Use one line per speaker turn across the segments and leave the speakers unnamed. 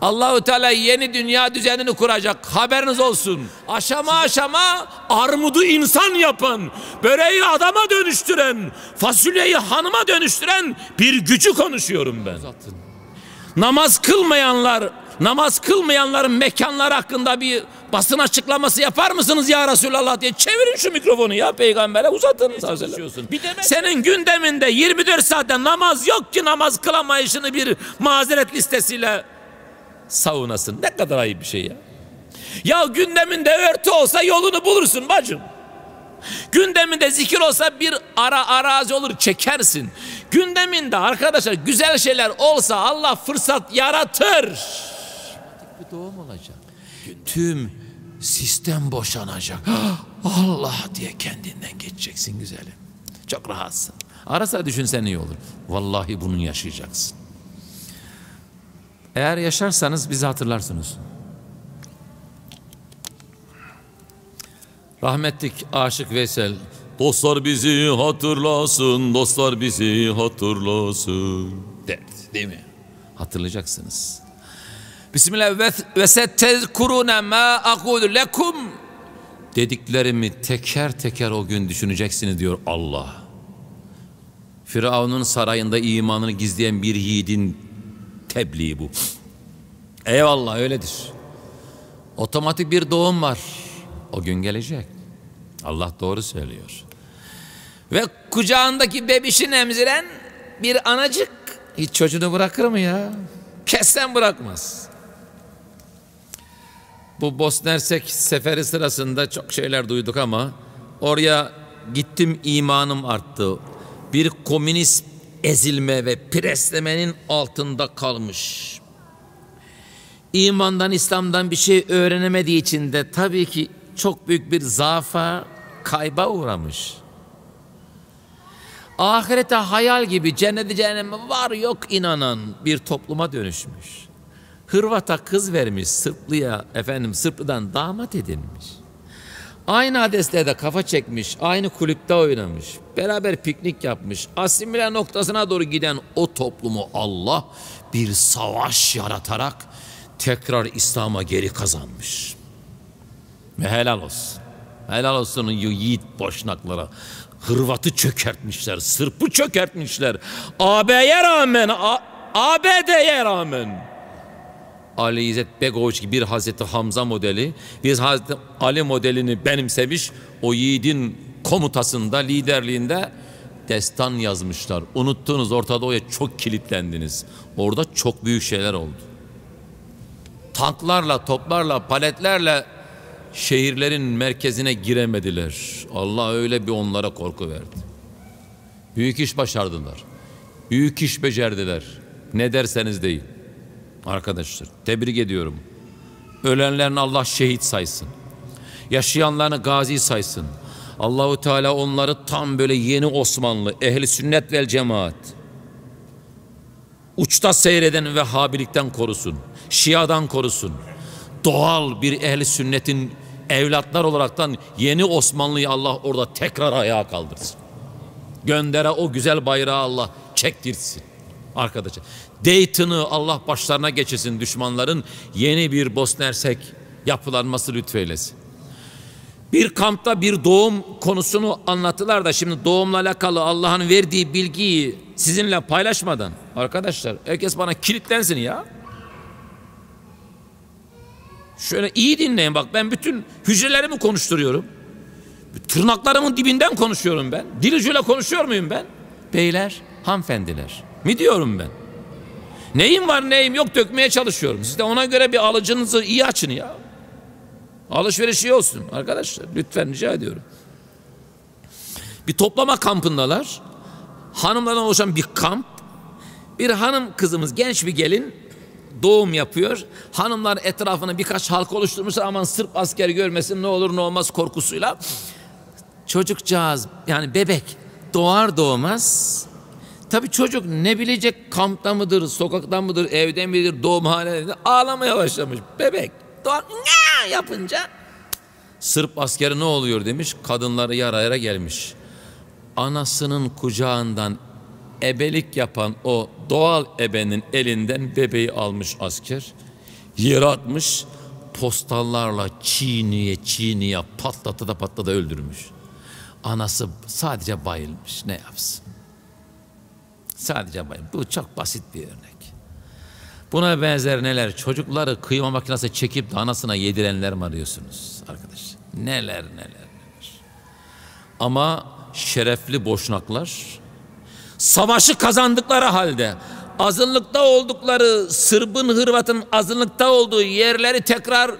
Allahu Teala yeni dünya düzenini kuracak. Haberiniz olsun. Aşama aşama armudu insan yapan, böreği adama dönüştüren, fasulyeyi hanıma dönüştüren bir gücü konuşuyorum ben. Namaz kılmayanlar, namaz kılmayanların mekanları hakkında bir basın açıklaması yapar mısınız ya Resulallah diye çevirin şu mikrofonu ya peygambere uzatın. Bir Senin gündeminde 24 saatte namaz yok ki namaz kılamayışını bir mazeret listesiyle savunasın. Ne kadar ayıp bir şey ya. Ya gündeminde örtü olsa yolunu bulursun bacım. Gündeminde zikir olsa bir ara arazi olur çekersin. Gündeminde arkadaşlar güzel şeyler olsa Allah fırsat yaratır. Bir doğum olacak. Tüm sistem boşanacak. Allah diye kendinden geçeceksin güzelim. Çok rahatsın. Ara sıra düşünsen iyi olur. Vallahi bunu yaşayacaksın. Eğer yaşarsanız bizi hatırlarsınız. Rahmetlik Aşık Veysel Dostlar bizi hatırlasın, dostlar bizi hatırlasın derdi değil mi? Hatırlayacaksınız. Bismillah ve, settezkurune ma akulu lekum dediklerimi teker teker o gün düşüneceksiniz diyor Allah. Firavun'un sarayında imanını gizleyen bir yiğidin tebliği bu. Eyvallah öyledir. Otomatik bir doğum var. O gün gelecek. Allah doğru söylüyor. Ve kucağındaki bebişin emziren bir anacık hiç çocuğunu bırakır mı ya? Kessen bırakmaz. Bu Bosnersek seferi sırasında çok şeyler duyduk ama oraya gittim imanım arttı. Bir komünist ezilme ve preslemenin altında kalmış. İmandan, İslam'dan bir şey öğrenemediği için de tabii ki çok büyük bir zaafa, kayba uğramış. Ahirete hayal gibi cenneti cehenneme var yok inanan bir topluma dönüşmüş. Hırvata kız vermiş, Sırplıya efendim Sırplıdan damat edilmiş. Aynı adeslerde kafa çekmiş, aynı kulüpte oynamış, beraber piknik yapmış. Asimile noktasına doğru giden o toplumu Allah bir savaş yaratarak tekrar İslam'a geri kazanmış. Ve helal olsun. Helal olsun yiğit boşnaklara. Hırvat'ı çökertmişler, Sırp'ı çökertmişler. AB'ye rağmen, ABD'ye rağmen. Ali İzzet Begoviç gibi bir Hazreti Hamza modeli, bir Hazreti Ali modelini benimsemiş, o yiğidin komutasında, liderliğinde destan yazmışlar. Unuttunuz Orta Doğu'ya çok kilitlendiniz. Orada çok büyük şeyler oldu. Tanklarla, toplarla, paletlerle şehirlerin merkezine giremediler. Allah öyle bir onlara korku verdi. Büyük iş başardılar. Büyük iş becerdiler. Ne derseniz deyin. Arkadaşlar tebrik ediyorum. Ölenlerini Allah şehit saysın. Yaşayanlarını gazi saysın. Allahu Teala onları tam böyle yeni Osmanlı, ehli sünnet vel cemaat. Uçta seyreden ve habilikten korusun. Şiadan korusun. Doğal bir ehli sünnetin evlatlar olaraktan yeni Osmanlı'yı Allah orada tekrar ayağa kaldırsın. Göndere o güzel bayrağı Allah çektirsin. Arkadaşlar Dayton'ı Allah başlarına geçirsin düşmanların yeni bir Bosna Hersek yapılanması lütfeylesin. Bir kampta bir doğum konusunu anlattılar da şimdi doğumla alakalı Allah'ın verdiği bilgiyi sizinle paylaşmadan arkadaşlar herkes bana kilitlensin ya. Şöyle iyi dinleyin bak ben bütün hücrelerimi konuşturuyorum. Tırnaklarımın dibinden konuşuyorum ben. Dil ucuyla konuşuyor muyum ben? Beyler, hanımefendiler. Mi diyorum ben? Neyim var neyim yok dökmeye çalışıyorum. Siz de ona göre bir alıcınızı iyi açın ya. Alışveriş iyi olsun arkadaşlar. Lütfen rica ediyorum. Bir toplama kampındalar. Hanımlardan oluşan bir kamp. Bir hanım kızımız genç bir gelin doğum yapıyor. Hanımlar etrafını birkaç halk oluşturmuşlar aman Sırp asker görmesin ne olur ne olmaz korkusuyla. Çocukcağız yani bebek doğar doğmaz Tabii çocuk ne bilecek kampta mıdır, sokakta mıdır, evde midir, doğumhanede ağlamaya başlamış. Bebek doğar ne yapınca Sırp askeri ne oluyor demiş. Kadınları yara yara gelmiş. Anasının kucağından ebelik yapan o doğal ebenin elinden bebeği almış asker. Yere atmış postallarla çiğniye çiğniye patladı da patladı öldürmüş. Anası sadece bayılmış ne yapsın? Sadece. Bu çok basit bir örnek. Buna benzer neler çocukları kıyma makinesi çekip de anasına yedirenler mi arıyorsunuz arkadaş? Neler neler neler. Ama şerefli boşnaklar savaşı kazandıkları halde azınlıkta oldukları Sırbın Hırvat'ın azınlıkta olduğu yerleri tekrar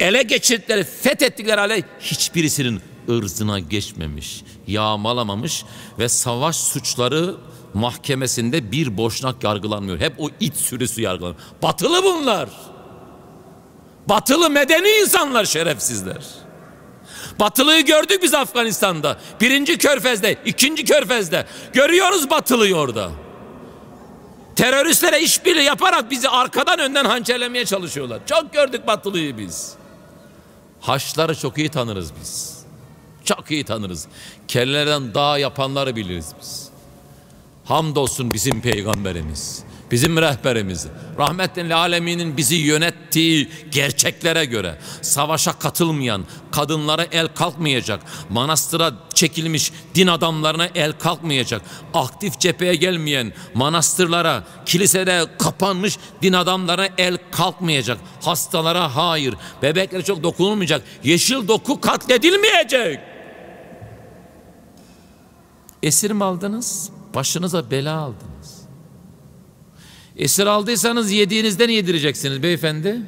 ele geçirdikleri fethettikleri halde hiçbirisinin ırzına geçmemiş, yağmalamamış ve savaş suçları mahkemesinde bir boşnak yargılanmıyor. Hep o iç sürüsü yargılanıyor. Batılı bunlar. Batılı medeni insanlar şerefsizler. Batılıyı gördük biz Afganistan'da. Birinci körfezde, ikinci körfezde. Görüyoruz batılıyı orada. Teröristlere işbirliği yaparak bizi arkadan önden hançerlemeye çalışıyorlar. Çok gördük batılıyı biz. Haçları çok iyi tanırız biz. Çok iyi tanırız. Kellelerden daha yapanları biliriz biz. Hamdolsun bizim peygamberimiz. Bizim rehberimiz. Rahmetin aleminin bizi yönettiği gerçeklere göre savaşa katılmayan, kadınlara el kalkmayacak, manastıra çekilmiş din adamlarına el kalkmayacak, aktif cepheye gelmeyen manastırlara, kilisede kapanmış din adamlarına el kalkmayacak, hastalara hayır, bebeklere çok dokunulmayacak, yeşil doku katledilmeyecek. Esir mi aldınız? Başınıza bela aldınız. Esir aldıysanız yediğinizden yedireceksiniz beyefendi.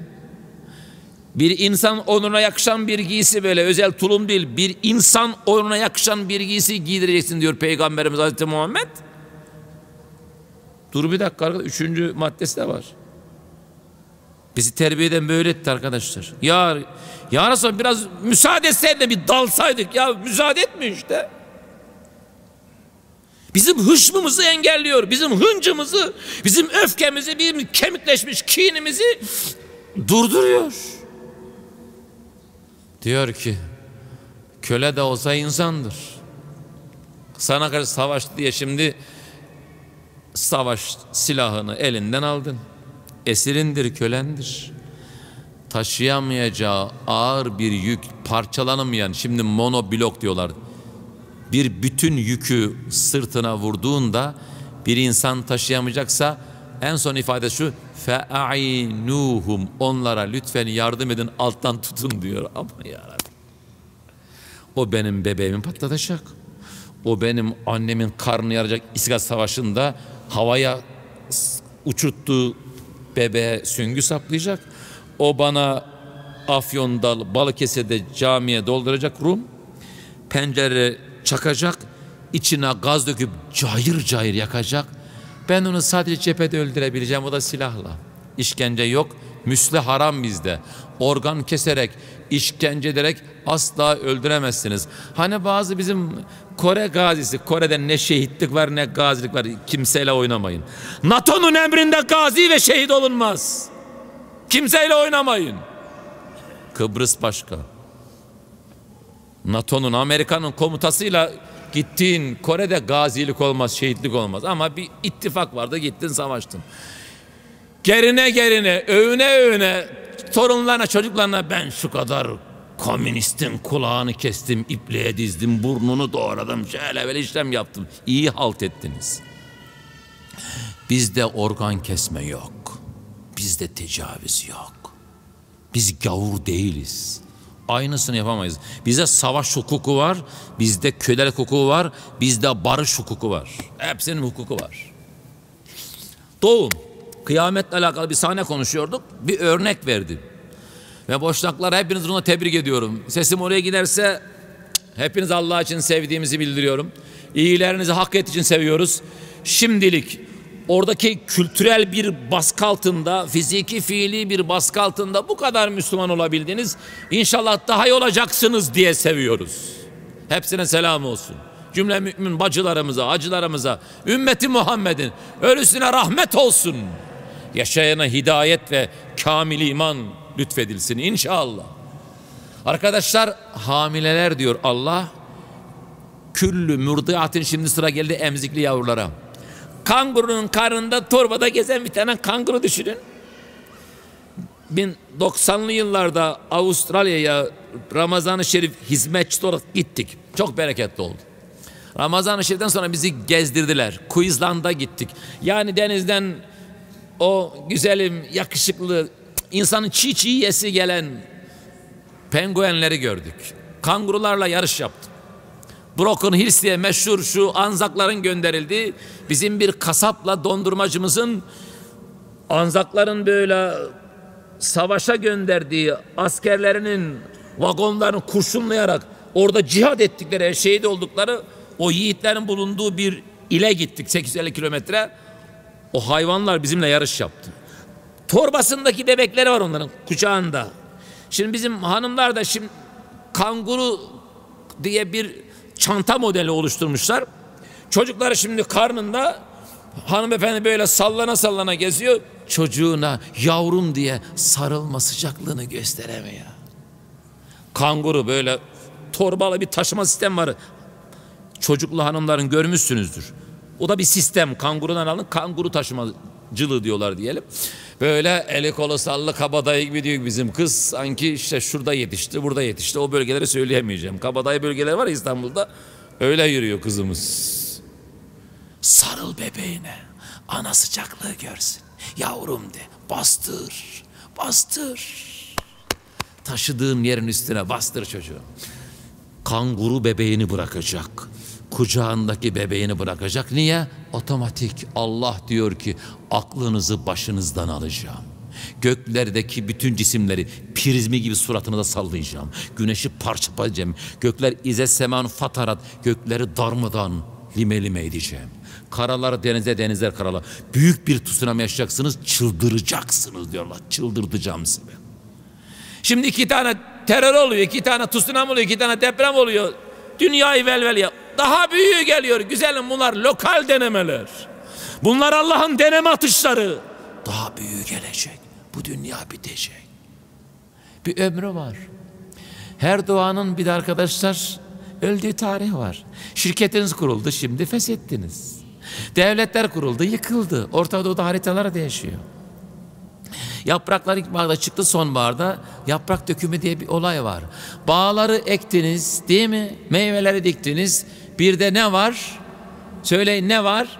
Bir insan onuruna yakışan bir giysi böyle özel tulum değil. Bir insan onuruna yakışan bir giysi giydireceksin diyor Peygamberimiz Hazreti Muhammed. Dur bir dakika. Üçüncü maddesi de var. Bizi terbiyeden böyle etti arkadaşlar. Ya, ya Resulallah biraz müsaade etseydin bir dalsaydık. Ya müsaade etmiyor işte. Bizim hışmımızı engelliyor. Bizim hıncımızı, bizim öfkemizi, bizim kemikleşmiş kinimizi durduruyor. Diyor ki köle de olsa insandır. Sana karşı savaştı diye şimdi savaş silahını elinden aldın. Esirindir, kölendir. Taşıyamayacağı ağır bir yük, parçalanamayan, şimdi monoblok diyorlar bir bütün yükü sırtına vurduğunda bir insan taşıyamayacaksa en son ifade şu fe'ainuhum. Onlara lütfen yardım edin alttan tutun diyor. Ama ya o benim bebeğimi patlatacak. O benim annemin karnını yaracak İstiklal Savaşı'nda havaya uçurttuğu bebeğe süngü saplayacak. O bana Afyon'da Balıkesir'de camiye dolduracak Rum. Pencere çakacak, içine gaz döküp cayır cayır yakacak. Ben onu sadece cephede öldürebileceğim o da silahla. İşkence yok, müsle haram bizde. Organ keserek, işkence ederek asla öldüremezsiniz. Hani bazı bizim Kore gazisi, Kore'de ne şehitlik var ne gazilik var kimseyle oynamayın. NATO'nun emrinde gazi ve şehit olunmaz. Kimseyle oynamayın. Kıbrıs başka. NATO'nun, Amerika'nın komutasıyla gittiğin Kore'de gazilik olmaz, şehitlik olmaz. Ama bir ittifak vardı gittin savaştın. Gerine gerine, övüne övüne torunlarına, çocuklarına ben şu kadar komünistin kulağını kestim, ipliğe dizdim, burnunu doğradım, şöyle böyle işlem yaptım. İyi halt ettiniz. Bizde organ kesme yok. Bizde tecavüz yok. Biz gavur değiliz. Aynısını yapamayız. Bize savaş hukuku var, bizde kölelik hukuku var, bizde barış hukuku var. Hepsinin hukuku var. Doğum, kıyametle alakalı bir sahne konuşuyorduk. Bir örnek verdim. Ve boşnaklar hepiniz bunu tebrik ediyorum. Sesim oraya giderse hepiniz Allah için sevdiğimizi bildiriyorum. İyilerinizi hak et için seviyoruz. Şimdilik oradaki kültürel bir baskı altında, fiziki fiili bir baskı altında bu kadar Müslüman olabildiniz. İnşallah daha iyi olacaksınız diye seviyoruz. Hepsine selam olsun. Cümle mümin bacılarımıza, acılarımıza, ümmeti Muhammed'in ölüsüne rahmet olsun. Yaşayana hidayet ve kamil iman lütfedilsin inşallah. Arkadaşlar hamileler diyor Allah. Küllü mürdiatin şimdi sıra geldi emzikli yavrulara. Kangurunun karnında torbada gezen bir tane kanguru düşünün. 1090'lı yıllarda Avustralya'ya Ramazan-ı Şerif hizmetçi olarak gittik. Çok bereketli oldu. Ramazan-ı Şerif'ten sonra bizi gezdirdiler. Queensland'a gittik. Yani denizden o güzelim, yakışıklı, insanın çiğ çiğ yesi gelen penguenleri gördük. Kangurularla yarış yaptık. Broken Hills diye meşhur şu anzakların gönderildiği bizim bir kasapla dondurmacımızın anzakların böyle savaşa gönderdiği askerlerinin vagonlarını kurşunlayarak orada cihad ettikleri, şehit oldukları o yiğitlerin bulunduğu bir ile gittik 850 kilometre. O hayvanlar bizimle yarış yaptı. Torbasındaki bebekleri var onların kucağında. Şimdi bizim hanımlar da şimdi kanguru diye bir çanta modeli oluşturmuşlar. Çocukları şimdi karnında hanımefendi böyle sallana sallana geziyor. Çocuğuna yavrum diye sarılma sıcaklığını gösteremiyor. Kanguru böyle torbalı bir taşıma sistem var. Çocuklu hanımların görmüşsünüzdür. O da bir sistem. Kangurudan alın kanguru taşımacılığı diyorlar diyelim. Böyle eli kolu sallı kabadayı gibi diyor bizim kız. Sanki işte şurada yetişti, burada yetişti. O bölgeleri söyleyemeyeceğim. Kabadayı bölgeleri var İstanbul'da. Öyle yürüyor kızımız. Sarıl bebeğine. Ana sıcaklığı görsün. Yavrum de. Bastır. Bastır. Taşıdığın yerin üstüne bastır çocuğu. Kanguru bebeğini bırakacak kucağındaki bebeğini bırakacak. Niye? Otomatik Allah diyor ki aklınızı başınızdan alacağım. Göklerdeki bütün cisimleri prizmi gibi suratını da sallayacağım. Güneşi parçalayacağım. Gökler ize seman fatarat. Gökleri darmadan lime lime edeceğim. Karalar denize denizler karalar. Büyük bir tsunami yaşayacaksınız çıldıracaksınız diyorlar. Çıldırtacağım sizi. Şimdi iki tane terör oluyor, iki tane tsunami oluyor, iki tane deprem oluyor. Dünyayı velvel ya. Daha büyüğü geliyor güzelim bunlar lokal denemeler. Bunlar Allah'ın deneme atışları. Daha büyüğü gelecek. Bu dünya bitecek. Bir ömrü var. Her doğanın bir de arkadaşlar öldüğü tarih var. Şirketiniz kuruldu şimdi feshettiniz. Devletler kuruldu yıkıldı. Orta Doğu'da haritalar değişiyor. Yapraklar ilkbaharda çıktı sonbaharda yaprak dökümü diye bir olay var. Bağları ektiniz değil mi? Meyveleri diktiniz. Bir de ne var? Söyleyin ne var?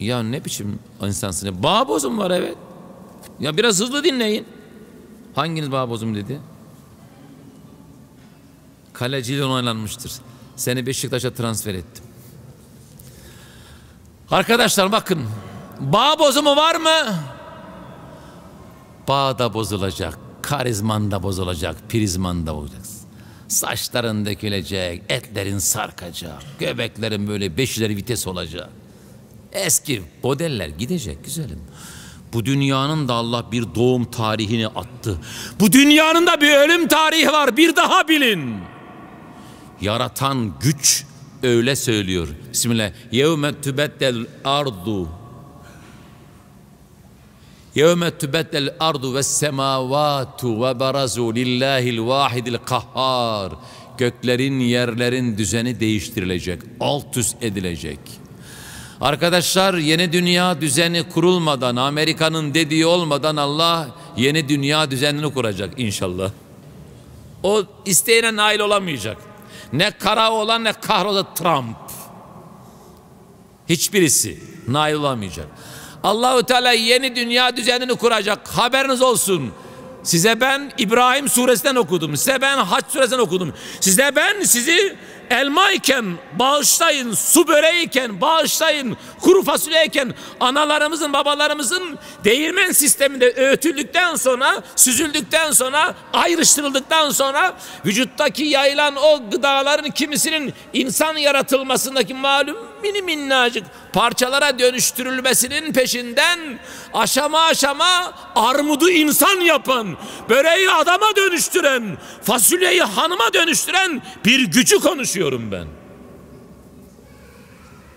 Ya ne biçim insansın? Bağ bozum var evet. Ya biraz hızlı dinleyin. Hanginiz bağ bozum dedi? Kaleciyle onaylanmıştır. Seni Beşiktaş'a transfer ettim. Arkadaşlar bakın. Bağ bozumu var mı? Bağ da bozulacak. Karizman da bozulacak. Prizman da bozulacak. Saçların dökülecek, etlerin sarkacak, göbeklerin böyle beşileri vites olacak. Eski modeller gidecek güzelim. Bu dünyanın da Allah bir doğum tarihini attı. Bu dünyanın da bir ölüm tarihi var. Bir daha bilin. Yaratan güç öyle söylüyor. Bismillah. Yevme tübeddel ardu يَوْمَ تُبَدَّ الْأَرْضُ وَالسَّمَاوَاتُ وَبَرَزُوا لِلّٰهِ الْوَاحِدِ الْقَهَّارِ Göklerin, yerlerin düzeni değiştirilecek, alt üst edilecek. Arkadaşlar yeni dünya düzeni kurulmadan, Amerika'nın dediği olmadan Allah yeni dünya düzenini kuracak inşallah. O isteyene nail olamayacak. Ne kara olan ne kahrola Trump. Hiçbirisi nail olamayacak. Allahu Teala yeni dünya düzenini kuracak. Haberiniz olsun. Size ben İbrahim suresinden okudum. Size ben Haç suresinden okudum. Size ben sizi elma iken bağışlayın, su böreğiyken bağışlayın, kuru fasulyeyken analarımızın, babalarımızın değirmen sisteminde öğütüldükten sonra, süzüldükten sonra, ayrıştırıldıktan sonra vücuttaki yayılan o gıdaların kimisinin insan yaratılmasındaki malum mini minnacık parçalara dönüştürülmesinin peşinden aşama aşama armudu insan yapan, böreği adama dönüştüren, fasulyeyi hanıma dönüştüren bir gücü konuşuyorum ben.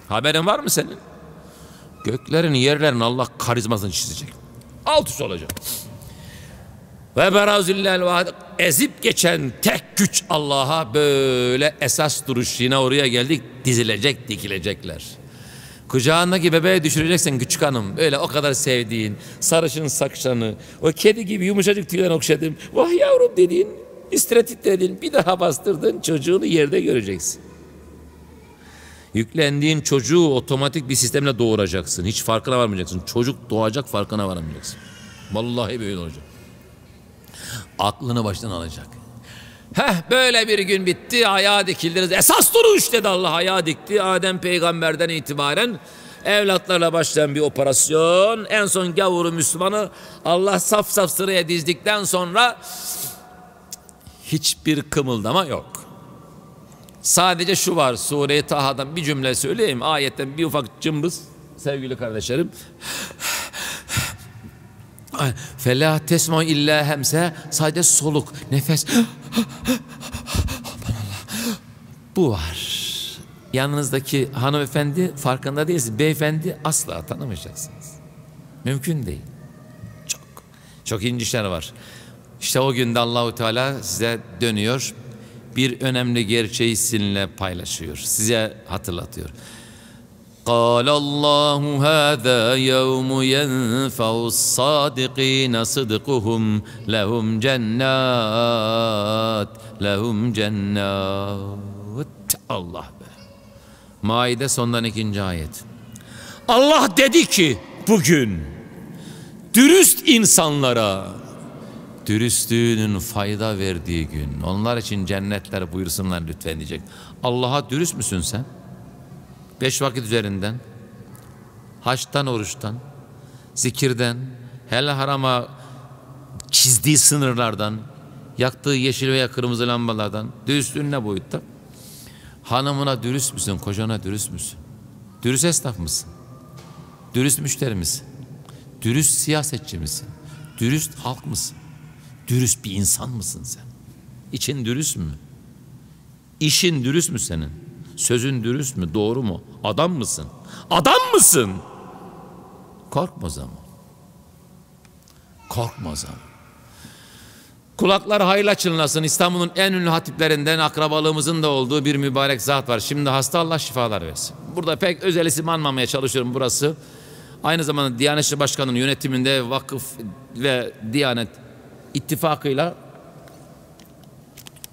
Haberin var mı senin? Göklerin yerlerin Allah karizmasını çizecek. Alt üst olacak. Ve berazillel vaad ezip geçen tek güç Allah'a böyle esas duruş yine oraya geldik dizilecek dikilecekler. Kucağındaki bebeği düşüreceksin küçük hanım. Öyle o kadar sevdiğin, sarışın saçlarını, o kedi gibi yumuşacık tüylerini okşadın. Vah yavrum dediğin, istiratit dediğin, bir daha bastırdın çocuğunu yerde göreceksin. Yüklendiğin çocuğu otomatik bir sistemle doğuracaksın. Hiç farkına varmayacaksın. Çocuk doğacak farkına varamayacaksın. Vallahi böyle olacak. Aklını baştan alacak. Heh böyle bir gün bitti ayağa dikildiniz. Esas duruş dedi Allah ayağa dikti. Adem peygamberden itibaren evlatlarla başlayan bir operasyon. En son gavuru Müslümanı Allah saf saf sıraya dizdikten sonra hiçbir kımıldama yok. Sadece şu var Sure-i Taha'dan bir cümle söyleyeyim. Ayetten bir ufak cımbız sevgili kardeşlerim. Fela tesma illa hemse sadece soluk, nefes. Bu var. Yanınızdaki hanımefendi farkında değilsiniz. Beyefendi asla tanımayacaksınız. Mümkün değil. Çok. Çok ince işler var. İşte o günde Allahu Teala size dönüyor. Bir önemli gerçeği sizinle paylaşıyor. Size hatırlatıyor. قال الله هذا يوم ينفع الصادقين صدقهم لهم جنات لهم جنات Allah be. Maide sondan ikinci ayet. Allah dedi ki bugün dürüst insanlara dürüstlüğünün fayda verdiği gün onlar için cennetler buyursunlar lütfen diyecek. Allah'a dürüst müsün sen? Beş vakit üzerinden, haçtan oruçtan, zikirden, helal harama çizdiği sınırlardan, yaktığı yeşil veya kırmızı lambalardan, dürüstlüğün ne boyutta? Hanımına dürüst müsün, kocana dürüst müsün? Dürüst esnaf mısın? Dürüst müşteri misin? Dürüst siyasetçi misin? Dürüst halk mısın? Dürüst bir insan mısın sen? İçin dürüst mü? İşin dürüst mü senin? Sözün dürüst mü? Doğru mu? Adam mısın? Adam mısın? Korkma zaman. Korkma zaman. Kulaklar hayırla çınlasın. İstanbul'un en ünlü hatiplerinden akrabalığımızın da olduğu bir mübarek zat var. Şimdi hasta Allah şifalar versin. Burada pek özel isim anmamaya çalışıyorum burası. Aynı zamanda Diyanet İşleri Başkanı'nın yönetiminde vakıf ve Diyanet ittifakıyla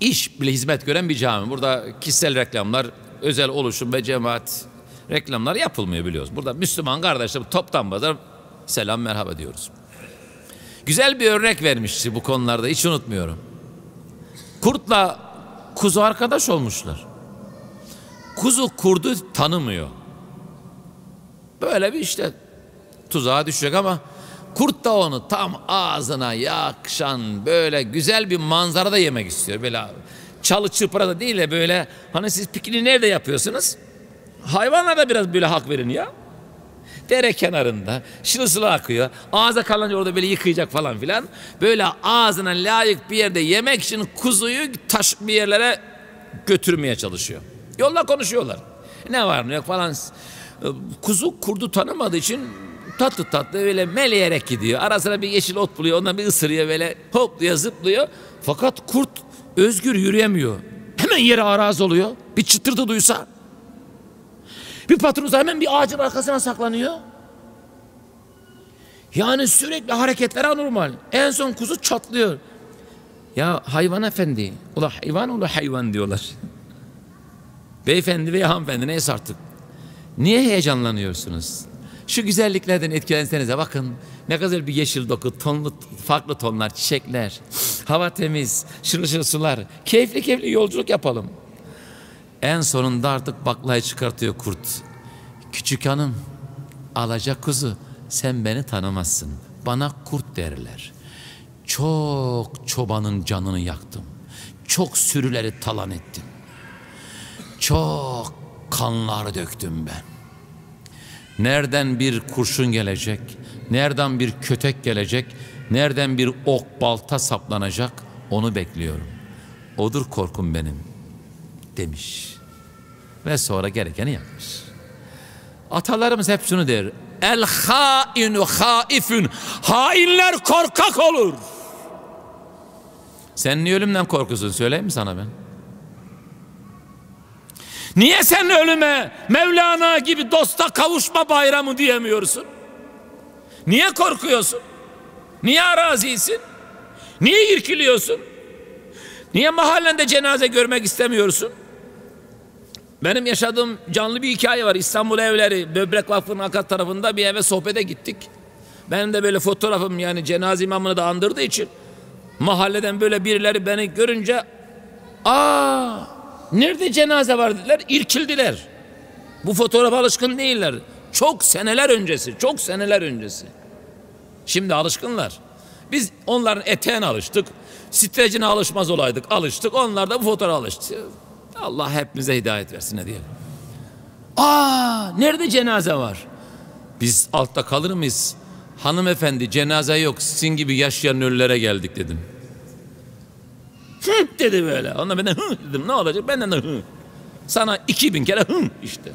iş bile hizmet gören bir cami. Burada kişisel reklamlar, özel oluşum ve cemaat reklamlar yapılmıyor biliyoruz. Burada Müslüman kardeşler toptan pazar selam merhaba diyoruz. Güzel bir örnek vermişti bu konularda hiç unutmuyorum. Kurtla kuzu arkadaş olmuşlar. Kuzu kurdu tanımıyor. Böyle bir işte tuzağa düşecek ama kurt da onu tam ağzına yakşan böyle güzel bir manzarada yemek istiyor. Böyle çalı çırpara da değil de böyle hani siz pikniği nerede yapıyorsunuz? Hayvanlara da biraz böyle hak verin ya. Dere kenarında şılı sılı akıyor. Ağza kalınca orada böyle yıkayacak falan filan. Böyle ağzına layık bir yerde yemek için kuzuyu taş bir yerlere götürmeye çalışıyor. Yolda konuşuyorlar. Ne var ne yok falan. Kuzu kurdu tanımadığı için tatlı tatlı böyle meleyerek gidiyor. Ara sıra bir yeşil ot buluyor. Ondan bir ısırıyor böyle hopluyor zıplıyor. Fakat kurt özgür yürüyemiyor. Hemen yere araz oluyor. Bir çıtırtı duysa. Bir patronuz hemen bir ağacın arkasına saklanıyor. Yani sürekli hareketler anormal. En son kuzu çatlıyor. Ya hayvan efendi. Ula hayvan ula hayvan diyorlar. Beyefendi veya hanımefendi neyse artık. Niye heyecanlanıyorsunuz? Şu güzelliklerden etkilensenize bakın. Ne kadar bir yeşil doku, tonlu, farklı tonlar, çiçekler. Hava temiz, şırıl şırıl sular. Keyifli keyifli yolculuk yapalım. En sonunda artık baklayı çıkartıyor kurt. Küçük hanım, alacak kuzu sen beni tanımazsın. Bana kurt derler. Çok çobanın canını yaktım. Çok sürüleri talan ettim. Çok kanlar döktüm ben. Nereden bir kurşun gelecek, nereden bir kötek gelecek, nereden bir ok balta saplanacak onu bekliyorum. Odur korkum benim demiş. Ve sonra gerekeni yapmış. Atalarımız hep şunu der. El hainu haifün. Hainler korkak olur. Sen niye ölümden korkusun söyleyeyim mi sana ben? Niye sen ölüme Mevlana gibi dosta kavuşma bayramı diyemiyorsun? Niye korkuyorsun? Niye arazisin? Niye irkiliyorsun? Niye mahallende cenaze görmek istemiyorsun? Benim yaşadığım canlı bir hikaye var. İstanbul Evleri, Böbrek Vakfı'nın akat tarafında bir eve sohbete gittik. Benim de böyle fotoğrafım yani cenaze imamını da andırdığı için mahalleden böyle birileri beni görünce aa nerede cenaze var dediler irkildiler. Bu fotoğraf alışkın değiller. Çok seneler öncesi, çok seneler öncesi. Şimdi alışkınlar. Biz onların eteğine alıştık. Strecine alışmaz olaydık. Alıştık. Onlar da bu fotoğrafa alıştı. Allah hepimize hidayet versin ne diyelim. Aa nerede cenaze var? Biz altta kalır mıyız? Hanımefendi cenaze yok. Sizin gibi yaşayan ölülere geldik dedim. Hı dedi böyle. Ona ben de hı dedim. Ne olacak? Benden de hı. Sana iki bin kere hı işte.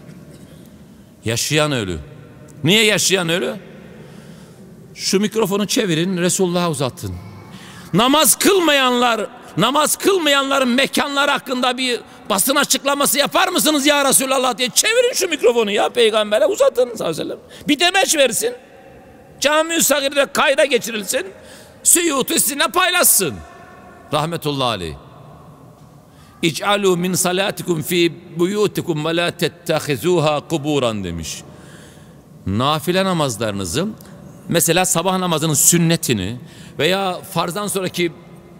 Yaşayan ölü. Niye yaşayan ölü? Şu mikrofonu çevirin Resulullah'a uzatın. Namaz kılmayanlar, namaz kılmayanların mekanları hakkında bir basın açıklaması yapar mısınız ya Resulallah diye çevirin şu mikrofonu ya peygambere uzatın sallallahu. Bir demeç versin. Cami-i Sagir'de kayda geçirilsin. Süyutu sizinle paylaşsın. Rahmetullahi aleyh. İc'alu min salatikum fi buyutikum ve la tettehizuha kuburan demiş. Nafile namazlarınızı mesela sabah namazının sünnetini veya farzdan sonraki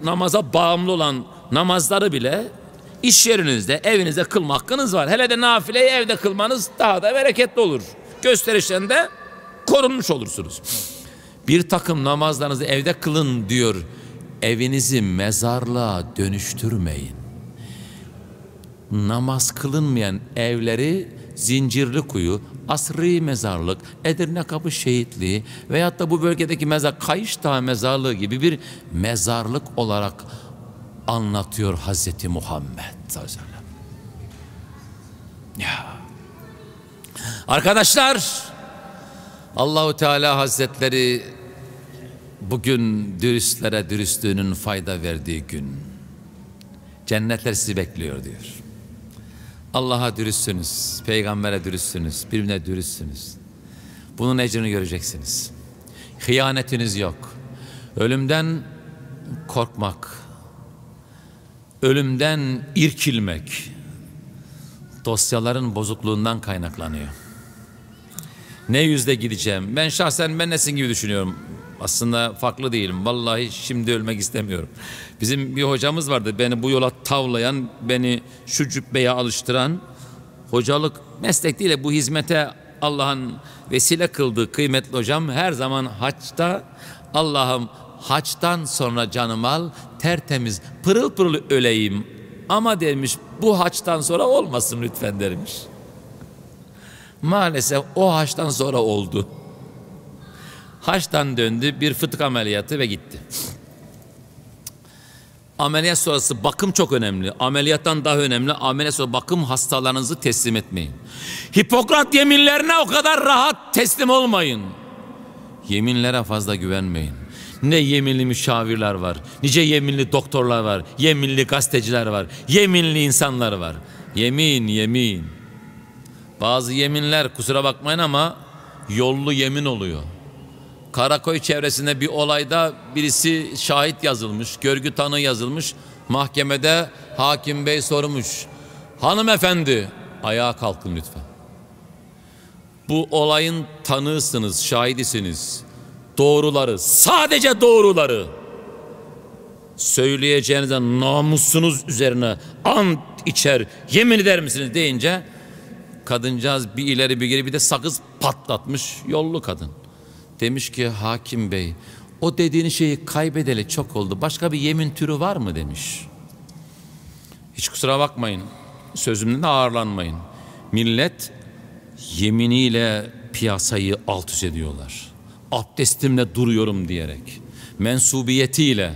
namaza bağımlı olan namazları bile iş yerinizde, evinizde kılma hakkınız var. Hele de nafileyi evde kılmanız daha da bereketli olur. Gösterişten korunmuş olursunuz. Bir takım namazlarınızı evde kılın diyor. Evinizi mezarlığa dönüştürmeyin. Namaz kılınmayan evleri Zincirli Kuyu, Asri Mezarlık, Edirne Kapı Şehitliği veyahut da bu bölgedeki mezar Kayış Dağı Mezarlığı gibi bir mezarlık olarak anlatıyor Hazreti Muhammed sallallahu. Ya. Arkadaşlar Allahu Teala Hazretleri bugün dürüstlere dürüstlüğünün fayda verdiği gün. Cennetler sizi bekliyor diyor. Allah'a dürüstsünüz, peygambere dürüstsünüz, birbirine dürüstsünüz. Bunun ecrini göreceksiniz. Hıyanetiniz yok. Ölümden korkmak, ölümden irkilmek dosyaların bozukluğundan kaynaklanıyor. Ne yüzde gideceğim? Ben şahsen ben nesin gibi düşünüyorum. Aslında farklı değilim. Vallahi şimdi ölmek istemiyorum. Bizim bir hocamız vardı. Beni bu yola tavlayan, beni şu cübbeye alıştıran hocalık meslek değil de bu hizmete Allah'ın vesile kıldığı kıymetli hocam her zaman haçta Allah'ım haçtan sonra canım al tertemiz pırıl pırıl öleyim ama demiş bu haçtan sonra olmasın lütfen dermiş. Maalesef o haçtan sonra oldu. Haçtan döndü bir fıtık ameliyatı ve gitti. Ameliyat sonrası bakım çok önemli. Ameliyattan daha önemli. Ameliyat sonrası bakım hastalarınızı teslim etmeyin. Hipokrat yeminlerine o kadar rahat teslim olmayın. Yeminlere fazla güvenmeyin. Ne yeminli müşavirler var, nice yeminli doktorlar var, yeminli gazeteciler var, yeminli insanlar var. Yemin, yemin. Bazı yeminler kusura bakmayın ama yollu yemin oluyor. Karakoy çevresinde bir olayda birisi şahit yazılmış, görgü tanığı yazılmış. Mahkemede hakim bey sormuş. Hanımefendi ayağa kalkın lütfen. Bu olayın tanığısınız, şahidisiniz. Doğruları, sadece doğruları söyleyeceğinizde namusunuz üzerine ant içer, yemin eder misiniz deyince kadıncağız bir ileri bir geri bir de sakız patlatmış yollu kadın. Demiş ki hakim bey o dediğin şeyi kaybedeli çok oldu. Başka bir yemin türü var mı demiş. Hiç kusura bakmayın. Sözümden de ağırlanmayın. Millet yeminiyle piyasayı alt üst ediyorlar. Abdestimle duruyorum diyerek. Mensubiyetiyle,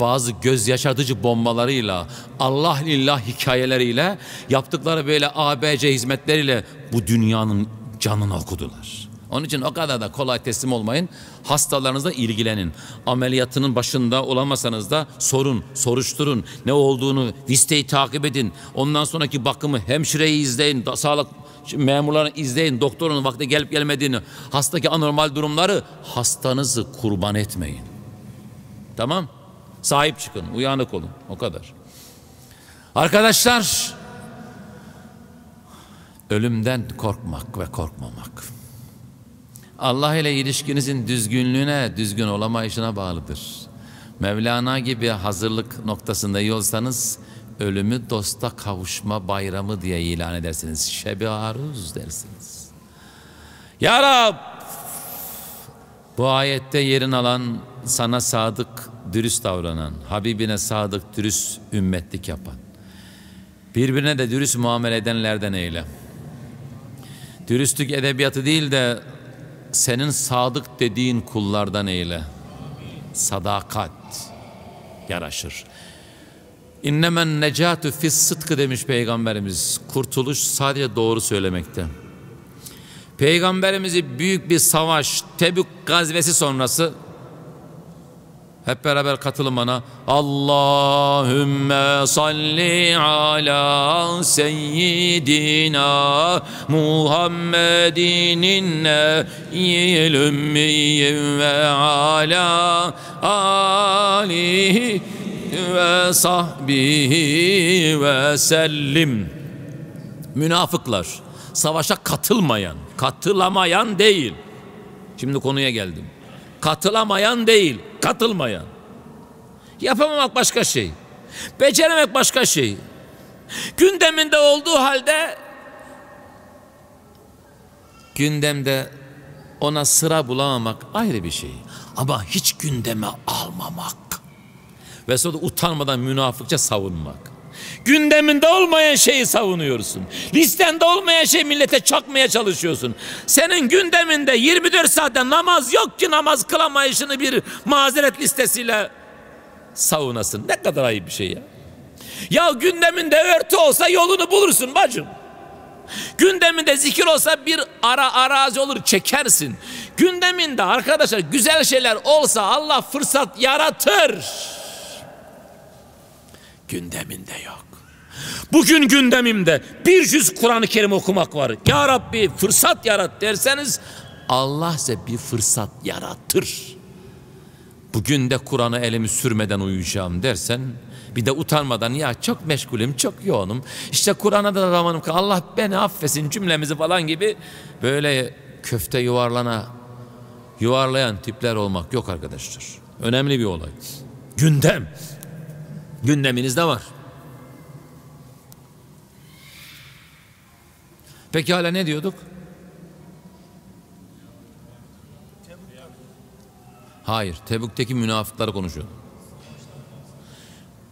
bazı göz yaşatıcı bombalarıyla, Allah lillah hikayeleriyle, yaptıkları böyle ABC hizmetleriyle bu dünyanın canını okudular. Onun için o kadar da kolay teslim olmayın. Hastalarınızla ilgilenin. Ameliyatının başında olamasanız da sorun, soruşturun. Ne olduğunu, listeyi takip edin. Ondan sonraki bakımı hemşireyi izleyin. Da, sağlık memurlarını izleyin. Doktorun vakti gelip gelmediğini, hastaki anormal durumları hastanızı kurban etmeyin. Tamam? Sahip çıkın, uyanık olun. O kadar. Arkadaşlar, ölümden korkmak ve korkmamak. Allah ile ilişkinizin düzgünlüğüne, düzgün olamayışına bağlıdır. Mevlana gibi hazırlık noktasında iyi olsanız ölümü dosta kavuşma bayramı diye ilan edersiniz. Şebi aruz dersiniz. Ya Rab bu ayette yerin alan sana sadık, dürüst davranan, Habibine sadık, dürüst ümmetlik yapan, birbirine de dürüst muamele edenlerden eyle. Dürüstlük edebiyatı değil de senin sadık dediğin kullardan eyle. Sadakat yaraşır. İnnemen necatü fis sıdkı demiş Peygamberimiz. Kurtuluş sadece doğru söylemekte. Peygamberimizi büyük bir savaş, Tebük gazvesi sonrası hep beraber katılın bana. Allahümme salli ala seyyidina Muhammedin neyyil ümmiyin ve ala alihi ve sahbihi ve sellim. Münafıklar, savaşa katılmayan, katılamayan değil. Şimdi konuya geldim. Katılamayan değil, katılmayan. Yapamamak başka şey. Beceremek başka şey. Gündeminde olduğu halde gündemde ona sıra bulamamak ayrı bir şey. Ama hiç gündeme almamak ve sonra utanmadan münafıkça savunmak. Gündeminde olmayan şeyi savunuyorsun. Listende olmayan şey millete çakmaya çalışıyorsun. Senin gündeminde 24 saatte namaz yok ki namaz kılamayışını bir mazeret listesiyle savunasın. Ne kadar ayıp bir şey ya. Ya gündeminde örtü olsa yolunu bulursun bacım. Gündeminde zikir olsa bir ara arazi olur çekersin. Gündeminde arkadaşlar güzel şeyler olsa Allah fırsat yaratır. Gündeminde yok. Bugün gündemimde bir yüz Kur'an-ı Kerim okumak var. Ya Rabbi fırsat yarat derseniz Allah size bir fırsat yaratır. Bugün de Kur'an'ı elimi sürmeden uyuyacağım dersen bir de utanmadan ya çok meşgulüm çok yoğunum işte Kur'an'a da zamanım Allah beni affetsin cümlemizi falan gibi böyle köfte yuvarlana yuvarlayan tipler olmak yok arkadaşlar. Önemli bir olay. Gündem. Gündeminizde var. Peki hala ne diyorduk? Hayır, Tebük'teki münafıkları konuşuyor.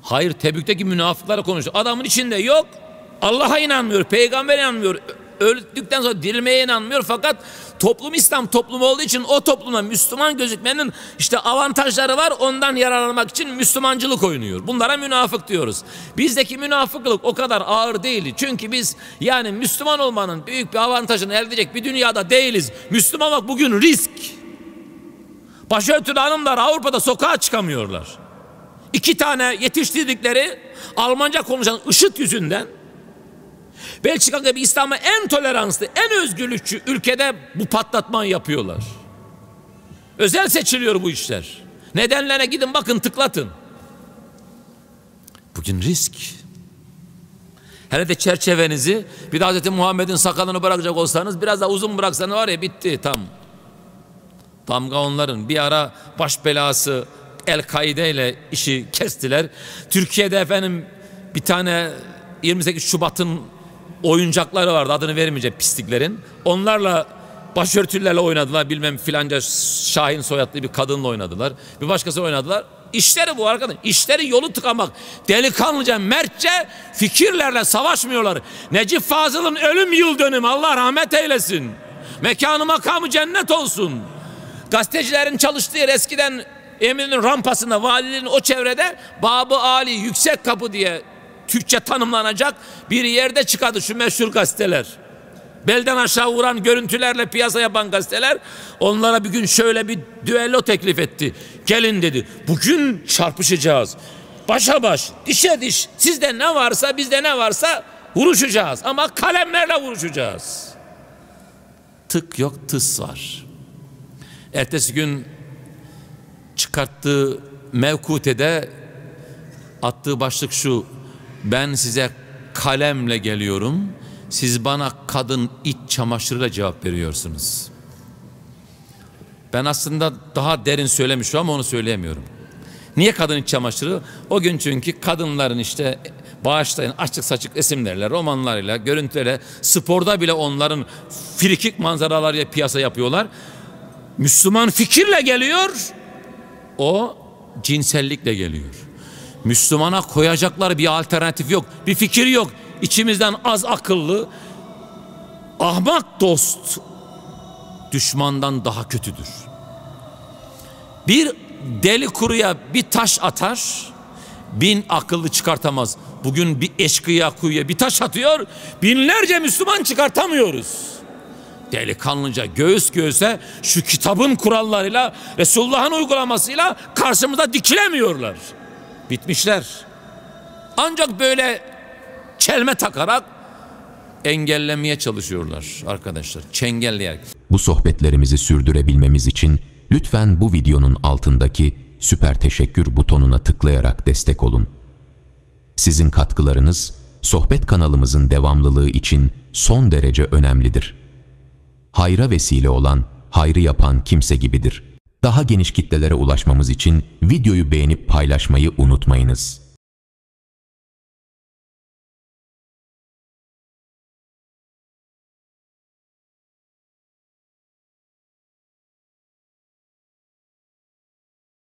Hayır, Tebük'teki münafıkları konuşuyor. Adamın içinde yok. Allah'a inanmıyor, peygamber inanmıyor. Öldükten sonra dirilmeye inanmıyor fakat toplum İslam toplumu olduğu için o topluma Müslüman gözükmenin işte avantajları var. Ondan yararlanmak için Müslümancılık oynuyor. Bunlara münafık diyoruz. Bizdeki münafıklık o kadar ağır değil. Çünkü biz yani Müslüman olmanın büyük bir avantajını elde edecek bir dünyada değiliz. Müslüman olmak bugün risk. Başörtülü hanımlar Avrupa'da sokağa çıkamıyorlar. İki tane yetiştirdikleri Almanca konuşan IŞİD yüzünden Belçika gibi İslam'a en toleranslı, en özgürlükçü ülkede bu patlatmayı yapıyorlar. Özel seçiliyor bu işler. Nedenlerine gidin bakın tıklatın. Bugün risk. Hele de çerçevenizi bir de Hz. Muhammed'in sakalını bırakacak olsanız biraz daha uzun bıraksanız var ya bitti tam. Damga onların bir ara baş belası El-Kaide ile işi kestiler. Türkiye'de efendim bir tane 28 Şubat'ın oyuncakları vardı adını vermeyecek pisliklerin. Onlarla başörtülerle oynadılar bilmem filanca Şahin soyadlı bir kadınla oynadılar. Bir başkası oynadılar. İşleri bu arkadaş. İşleri yolu tıkamak. Delikanlıca, mertçe fikirlerle savaşmıyorlar. Necip Fazıl'ın ölüm yıl dönümü Allah rahmet eylesin. Mekanı makamı cennet olsun. Gazetecilerin çalıştığı yer eskiden Emin'in rampasında, valiliğin o çevrede Babı Ali Yüksek Kapı diye Türkçe tanımlanacak bir yerde çıkardı şu meşhur gazeteler. belden aşağı vuran görüntülerle piyasa yapan gazeteler onlara bir gün şöyle bir düello teklif etti. Gelin dedi. Bugün çarpışacağız. Başa baş, dişe diş. Sizde ne varsa bizde ne varsa vuruşacağız. Ama kalemlerle vuruşacağız. Tık yok tıs var. Ertesi gün çıkarttığı mevkutede attığı başlık şu. Ben size kalemle geliyorum. Siz bana kadın iç çamaşırıyla cevap veriyorsunuz. Ben aslında daha derin söylemişim ama onu söyleyemiyorum. Niye kadın iç çamaşırı? O gün çünkü kadınların işte bağışlayın açık saçık isimlerle, romanlarıyla, görüntülerle, sporda bile onların frikik manzaralarıyla piyasa yapıyorlar. Müslüman fikirle geliyor, o cinsellikle geliyor. Müslümana koyacakları bir alternatif yok, bir fikir yok. İçimizden az akıllı, ahmak dost düşmandan daha kötüdür. Bir deli kuruya bir taş atar, bin akıllı çıkartamaz. Bugün bir eşkıya kuyuya bir taş atıyor, binlerce Müslüman çıkartamıyoruz. Delikanlıca göğüs göğüse şu kitabın kurallarıyla, Resulullah'ın uygulamasıyla karşımıza dikilemiyorlar. Bitmişler. Ancak böyle çelme takarak engellemeye çalışıyorlar arkadaşlar. Çengelleyerek.
Bu sohbetlerimizi sürdürebilmemiz için lütfen bu videonun altındaki süper teşekkür butonuna tıklayarak destek olun. Sizin katkılarınız sohbet kanalımızın devamlılığı için son derece önemlidir. Hayra vesile olan, hayrı yapan kimse gibidir. Daha geniş kitlelere ulaşmamız için videoyu beğenip paylaşmayı unutmayınız.